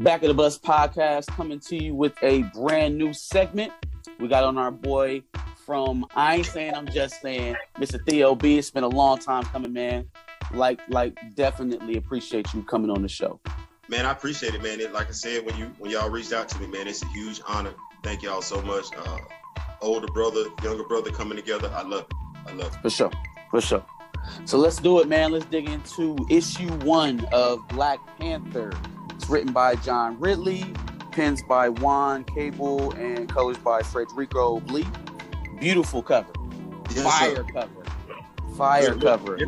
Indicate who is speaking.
Speaker 1: Back of the Bus podcast coming to you with a brand new segment. We got on our boy from I ain't saying I'm just saying Mr. Theo B. It's been a long time coming, man. Like, like, definitely appreciate you coming on the show.
Speaker 2: Man, I appreciate it, man. It, like I said, when you when y'all reached out to me, man, it's a huge honor. Thank y'all so much. Uh, older brother, younger brother coming together. I love it. I love it.
Speaker 1: For sure. For sure. So let's do it, man. Let's dig into issue one of Black Panther. It's written by John Ridley, pens by Juann Cabal, and colors by Frederico Blee. Beautiful cover.
Speaker 2: Yes,
Speaker 1: Fire
Speaker 2: sir.
Speaker 1: cover. Fire cover.